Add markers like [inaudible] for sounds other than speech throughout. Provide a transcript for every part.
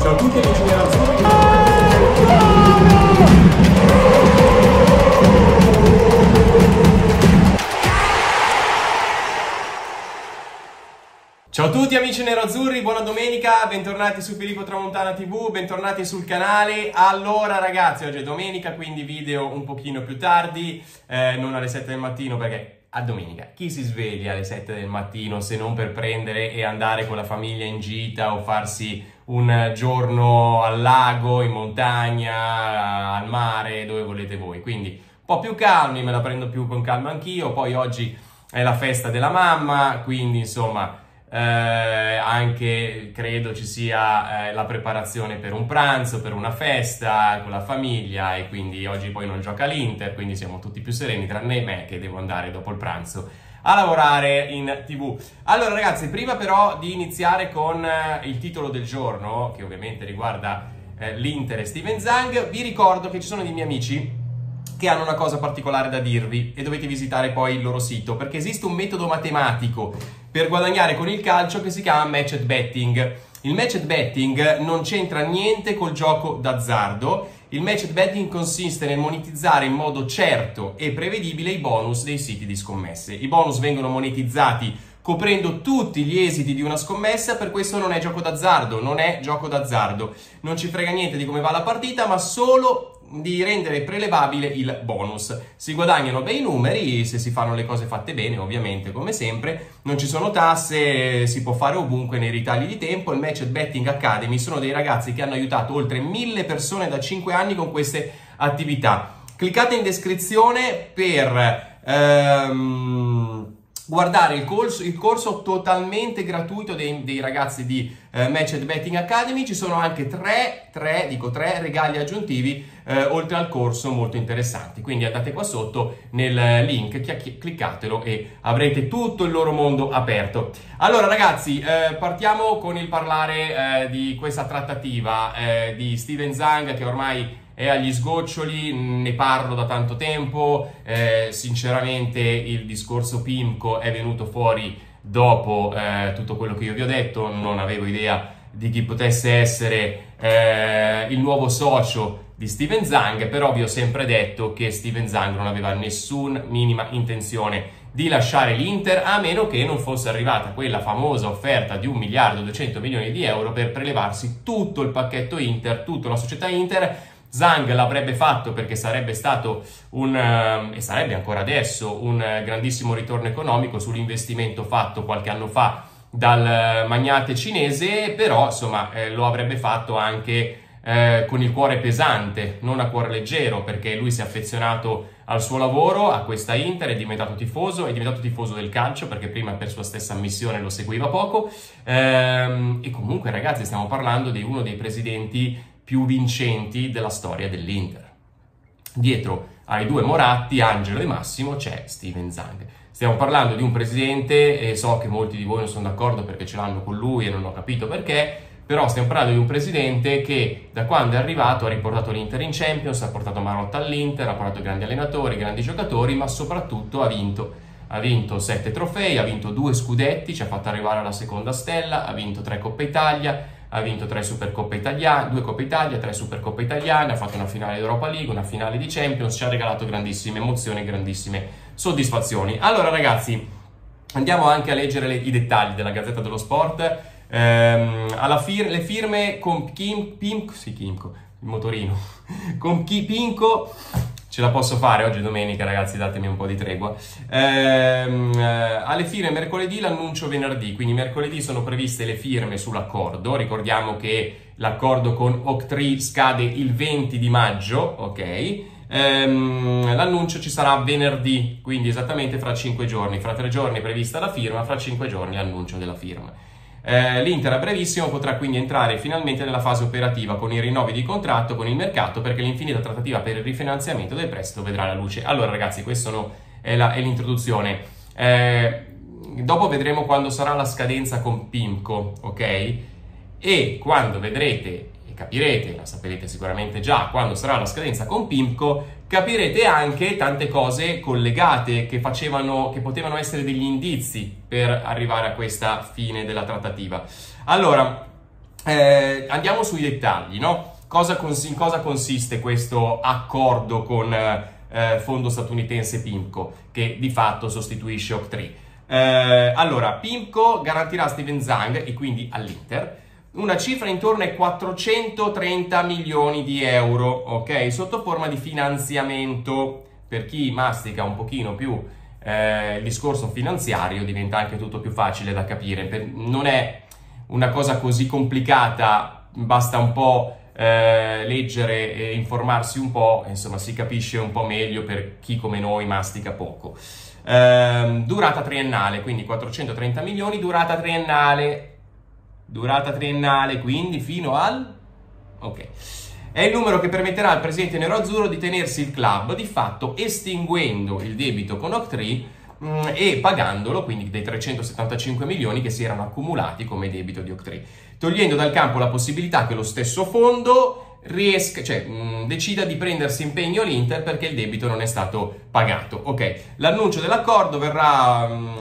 Ciao a tutti amici nerazzurri. Ciao a tutti amici nerazzurri, buona domenica, bentornati su Filippo Tramontana TV, bentornati sul canale. Allora ragazzi, oggi è domenica, quindi video un pochino più tardi, eh, non alle 7 del mattino perché a domenica. Chi si sveglia alle 7 del mattino se non per prendere e andare con la famiglia in gita o farsi un giorno al lago, in montagna, al mare, dove volete voi. Quindi un po' più calmi, me la prendo più con calma anch'io. Poi oggi è la festa della mamma, quindi insomma eh, anche credo ci sia eh, la preparazione per un pranzo, per una festa con la famiglia e quindi oggi poi non gioca l'Inter, quindi siamo tutti più sereni, tranne me che devo andare dopo il pranzo a lavorare in tv. Allora ragazzi, prima però di iniziare con eh, il titolo del giorno, che ovviamente riguarda eh, l'Inter e Steven Zang, vi ricordo che ci sono dei miei amici che hanno una cosa particolare da dirvi e dovete visitare poi il loro sito perché esiste un metodo matematico per guadagnare con il calcio che si chiama matched betting. Il matched betting non c'entra niente col gioco d'azzardo. Il matched betting consiste nel monetizzare in modo certo e prevedibile i bonus dei siti di scommesse. I bonus vengono monetizzati coprendo tutti gli esiti di una scommessa, per questo non è gioco d'azzardo, non è gioco d'azzardo. Non ci frega niente di come va la partita, ma solo di rendere prelevabile il bonus. Si guadagnano bei numeri se si fanno le cose fatte bene, ovviamente, come sempre. Non ci sono tasse, si può fare ovunque nei ritagli di tempo. Il Match Betting Academy sono dei ragazzi che hanno aiutato oltre mille persone da 5 anni con queste attività. Cliccate in descrizione per... Ehm, guardare il corso, il corso totalmente gratuito dei, dei ragazzi di eh, Matched Betting Academy. Ci sono anche tre, tre, dico tre regali aggiuntivi eh, oltre al corso molto interessanti. Quindi andate qua sotto nel link, cliccatelo e avrete tutto il loro mondo aperto. Allora ragazzi, eh, partiamo con il parlare eh, di questa trattativa eh, di Steven Zang che ormai è agli sgoccioli, ne parlo da tanto tempo, eh, sinceramente il discorso PIMCO è venuto fuori dopo eh, tutto quello che io vi ho detto, non avevo idea di chi potesse essere eh, il nuovo socio di Steven Zang, però vi ho sempre detto che Steven Zang non aveva nessuna minima intenzione di lasciare l'Inter a meno che non fosse arrivata quella famosa offerta di 1 miliardo e 200 milioni di euro per prelevarsi tutto il pacchetto Inter, tutta la società Inter Zhang l'avrebbe fatto perché sarebbe stato un, uh, e sarebbe ancora adesso, un uh, grandissimo ritorno economico sull'investimento fatto qualche anno fa dal magnate cinese, però insomma eh, lo avrebbe fatto anche eh, con il cuore pesante, non a cuore leggero, perché lui si è affezionato al suo lavoro, a questa Inter, è diventato tifoso, è diventato tifoso del calcio, perché prima per sua stessa ammissione lo seguiva poco, ehm, e comunque ragazzi stiamo parlando di uno dei presidenti più vincenti della storia dell'Inter. Dietro ai due Moratti, Angelo e Massimo, c'è Steven Zang. Stiamo parlando di un presidente, e so che molti di voi non sono d'accordo perché ce l'hanno con lui e non ho capito perché, però stiamo parlando di un presidente che da quando è arrivato ha riportato l'Inter in Champions, ha portato Marotta all'Inter, ha portato grandi allenatori, grandi giocatori, ma soprattutto ha vinto. Ha vinto sette trofei, ha vinto due scudetti, ci ha fatto arrivare alla seconda stella, ha vinto tre Coppa Italia, ha vinto tre Supercoppe Italiane, due Coppe Italia, tre Supercoppe Italiane, ha fatto una finale d'Europa League, una finale di Champions, ci ha regalato grandissime emozioni, grandissime soddisfazioni. Allora ragazzi, andiamo anche a leggere le, i dettagli della Gazzetta dello Sport. Ehm, alla fir- le firme con Kim, Pimco, sì, Kimco, il motorino, [laughs] con Chi ce la posso fare oggi domenica, ragazzi, datemi un po' di tregua. Ehm, eh, alle firme mercoledì, l'annuncio venerdì, quindi mercoledì sono previste le firme sull'accordo. Ricordiamo che l'accordo con Octree scade il 20 di maggio, ok? Ehm, l'annuncio ci sarà venerdì, quindi esattamente fra 5 giorni. Fra 3 giorni è prevista la firma, fra 5 giorni l'annuncio della firma. Eh, L'Inter a brevissimo potrà quindi entrare finalmente nella fase operativa con i rinnovi di contratto con il mercato perché l'infinita trattativa per il rifinanziamento del prestito vedrà la luce. Allora ragazzi, questa è, è, l'introduzione. Eh, dopo vedremo quando sarà la scadenza con Pimco, ok? E quando vedrete capirete, la saprete sicuramente già quando sarà la scadenza con Pimco, capirete anche tante cose collegate che facevano, che potevano essere degli indizi per arrivare a questa fine della trattativa. Allora, eh, andiamo sui dettagli, no? Cosa cons- in cosa consiste questo accordo con eh, fondo statunitense PIMCO, che di fatto sostituisce Oct3? Eh, allora, PIMCO garantirà Steven Zhang e quindi all'Inter una cifra intorno ai 430 milioni di euro, ok? Sotto forma di finanziamento. Per chi mastica un pochino più eh, il discorso finanziario diventa anche tutto più facile da capire. Per, non è una cosa così complicata, basta un po' eh, leggere e informarsi un po', insomma si capisce un po' meglio per chi come noi mastica poco. Eh, durata triennale, quindi 430 milioni, durata triennale durata triennale, quindi fino al... Ok. È il numero che permetterà al presidente nero-azzurro di tenersi il club, di fatto estinguendo il debito con Oct3 mm, e pagandolo, quindi dei 375 milioni che si erano accumulati come debito di Oct3, togliendo dal campo la possibilità che lo stesso fondo riesca, cioè, mh, mm, decida di prendersi impegno l'Inter perché il debito non è stato pagato. Ok, l'annuncio dell'accordo verrà, mh, mm,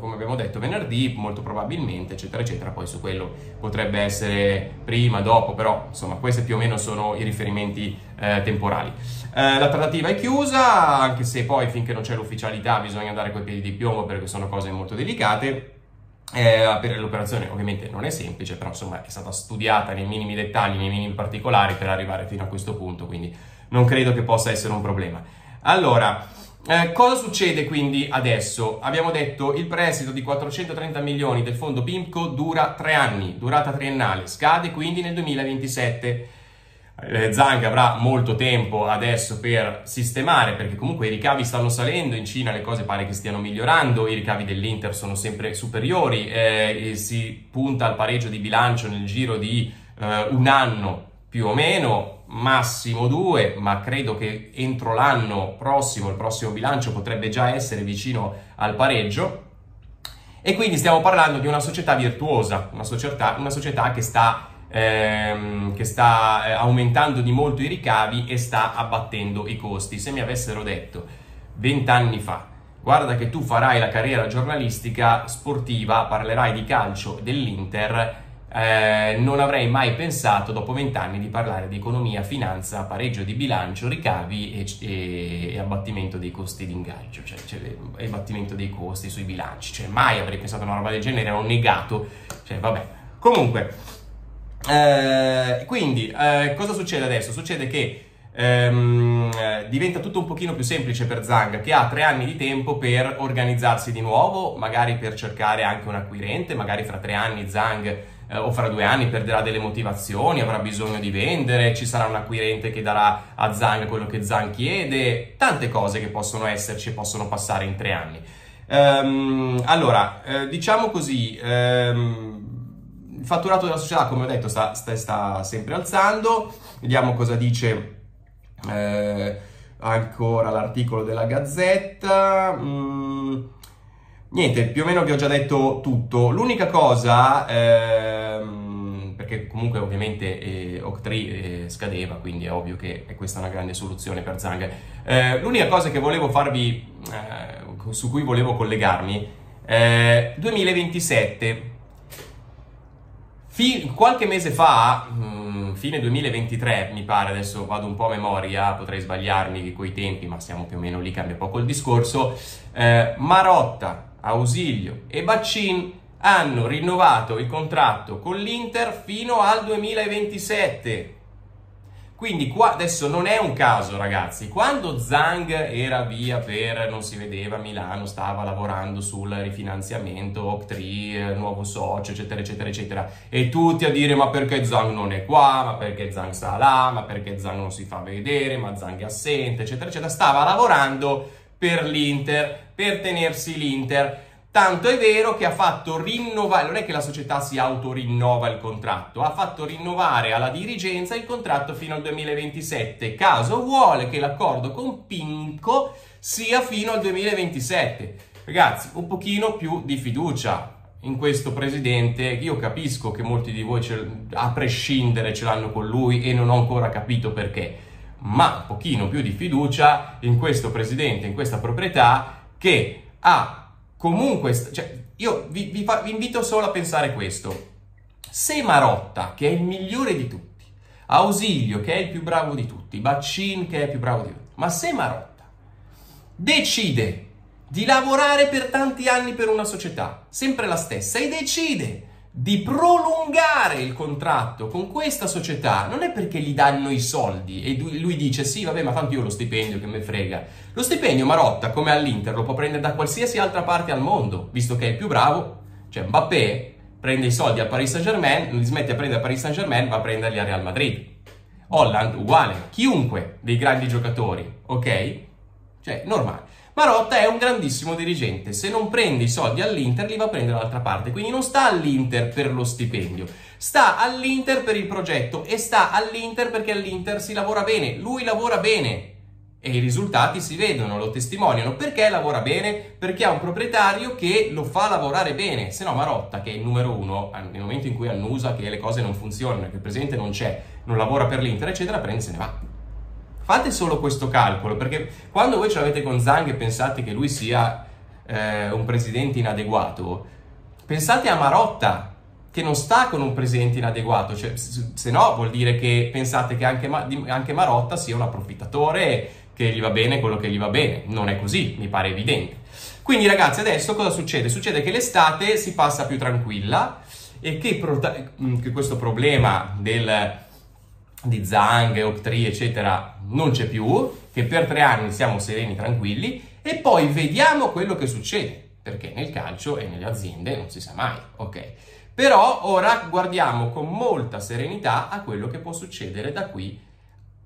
come abbiamo detto, venerdì, molto probabilmente, eccetera, eccetera. Poi su quello potrebbe essere prima, dopo, però insomma, questi più o meno sono i riferimenti eh, temporali. Eh, la trattativa è chiusa, anche se poi finché non c'è l'ufficialità bisogna andare coi piedi di piombo perché sono cose molto delicate. Eh, l'operazione ovviamente non è semplice, però insomma è stata studiata nei minimi dettagli, nei minimi particolari per arrivare fino a questo punto, quindi non credo che possa essere un problema. Allora, eh, cosa succede quindi adesso? Abbiamo detto il prestito di 430 milioni del fondo PIMCO dura tre anni, durata triennale, scade quindi nel 2027 eh, Zhang avrà molto tempo adesso per sistemare perché comunque i ricavi stanno salendo, in Cina le cose pare che stiano migliorando, i ricavi dell'Inter sono sempre superiori, eh, si punta al pareggio di bilancio nel giro di eh, un anno più o meno, massimo due, ma credo che entro l'anno prossimo, il prossimo bilancio potrebbe già essere vicino al pareggio. E quindi stiamo parlando di una società virtuosa, una società, una società che sta ehm, che sta eh, aumentando di molto i ricavi e sta abbattendo i costi. Se mi avessero detto vent'anni fa, guarda che tu farai la carriera giornalistica sportiva, parlerai di calcio dell'Inter, eh, non avrei mai pensato dopo vent'anni di parlare di economia, finanza, pareggio di bilancio, ricavi e, e, e abbattimento dei costi di ingaggio, cioè, cioè abbattimento dei costi sui bilanci, cioè mai avrei pensato a una roba del genere, ho negato, cioè vabbè. Comunque, eh, quindi, eh, cosa succede adesso? Succede che ehm, diventa tutto un pochino più semplice per Zang, che ha tre anni di tempo per organizzarsi di nuovo, magari per cercare anche un acquirente, magari fra tre anni Zang eh, o fra due anni perderà delle motivazioni, avrà bisogno di vendere, ci sarà un acquirente che darà a Zang quello che Zang chiede, tante cose che possono esserci e possono passare in tre anni. Ehm, allora, eh, diciamo così, ehm, il fatturato della società, come ho detto, sta, sta, sta sempre alzando. Vediamo cosa dice eh, ancora l'articolo della Gazzetta. Mm, niente, più o meno vi ho già detto tutto. L'unica cosa, ehm, perché comunque ovviamente eh, Oc3 eh, scadeva, quindi è ovvio che è questa una grande soluzione per Zang. Eh, l'unica cosa che volevo farvi, eh, su cui volevo collegarmi, 2027 eh, Fi- qualche mese fa, mh, mm, fine 2023 mi pare, adesso vado un po' a memoria, potrei sbagliarmi con i tempi, ma siamo più o meno lì, cambia poco il discorso, eh, Marotta, Ausilio e Baccin hanno rinnovato il contratto con l'Inter fino al 2027. Quindi qua adesso non è un caso, ragazzi. Quando Zhang era via per non si vedeva Milano, stava lavorando sul rifinanziamento, Oc3, nuovo socio, eccetera, eccetera, eccetera. E tutti a dire: ma perché Zhang non è qua? Ma perché Zhang sta là? Ma perché Zhang non si fa vedere? Ma Zhang è assente, eccetera, eccetera. Stava lavorando per l'Inter, per tenersi l'Inter. Tanto è vero che ha fatto rinnovare, non è che la società si autorinnova il contratto, ha fatto rinnovare alla dirigenza il contratto fino al 2027. Caso vuole che l'accordo con Pinco sia fino al 2027. Ragazzi, un pochino più di fiducia in questo presidente. Io capisco che molti di voi, a prescindere, ce l'hanno con lui e non ho ancora capito perché. Ma un pochino più di fiducia in questo presidente, in questa proprietà che ha comunque, cioè, io vi, vi, vi, invito solo a pensare questo. Se Marotta, che è il migliore di tutti, Ausilio, che è il più bravo di tutti, Baccin, che è il più bravo di tutti, ma se Marotta decide di lavorare per tanti anni per una società, sempre la stessa, e decide di prolungare il contratto con questa società non è perché gli danno i soldi e lui dice sì vabbè ma tanto io ho lo stipendio che mi frega. Lo stipendio Marotta come all'Inter lo può prendere da qualsiasi altra parte al mondo visto che è il più bravo. Cioè Mbappé prende i soldi al Paris Saint Germain non li smette a prendere al Paris Saint Germain va a prenderli al Real Madrid. Holland uguale chiunque dei grandi giocatori ok? Cioè normale Marotta è un grandissimo dirigente, se non prende i soldi all'Inter li va a prendere dall'altra parte, quindi non sta all'Inter per lo stipendio, sta all'Inter per il progetto e sta all'Inter perché all'Inter si lavora bene, lui lavora bene e i risultati si vedono, lo testimoniano. Perché lavora bene? Perché ha un proprietario che lo fa lavorare bene, se no Marotta, che è il numero uno, nel momento in cui annusa che le cose non funzionano, che il presidente non c'è, non lavora per l'Inter, eccetera, prende e se ne va. Fate solo questo calcolo, perché quando voi ce l'avete con Zang e pensate che lui sia eh, un presidente inadeguato, pensate a Marotta, che non sta con un presidente inadeguato, cioè, se no vuol dire che pensate che anche, anche Marotta sia un approfittatore che gli va bene quello che gli va bene. Non è così, mi pare evidente. Quindi ragazzi, adesso cosa succede? Succede che l'estate si passa più tranquilla e che, pro- che questo problema del di Zang, Octree, eccetera, non c'è più, che per tre anni siamo sereni, tranquilli, e poi vediamo quello che succede, perché nel calcio e nelle aziende non si sa mai, ok? Però ora guardiamo con molta serenità a quello che può succedere da qui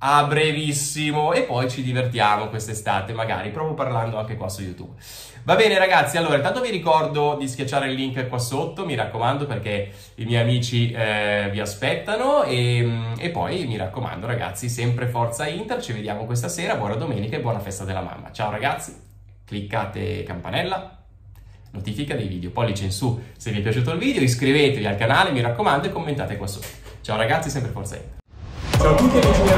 a brevissimo e poi ci divertiamo quest'estate, magari proprio parlando anche qua su YouTube. Va bene ragazzi, allora intanto vi ricordo di schiacciare il link qua sotto, mi raccomando perché i miei amici eh, vi aspettano e, e, poi mi raccomando ragazzi, sempre forza Inter, ci vediamo questa sera, buona domenica e buona festa della mamma. Ciao ragazzi, cliccate campanella, notifica dei video, pollice in su se vi è piaciuto il video, iscrivetevi al canale, mi raccomando e commentate qua sotto. Ciao ragazzi, sempre forza Inter. So who can you it.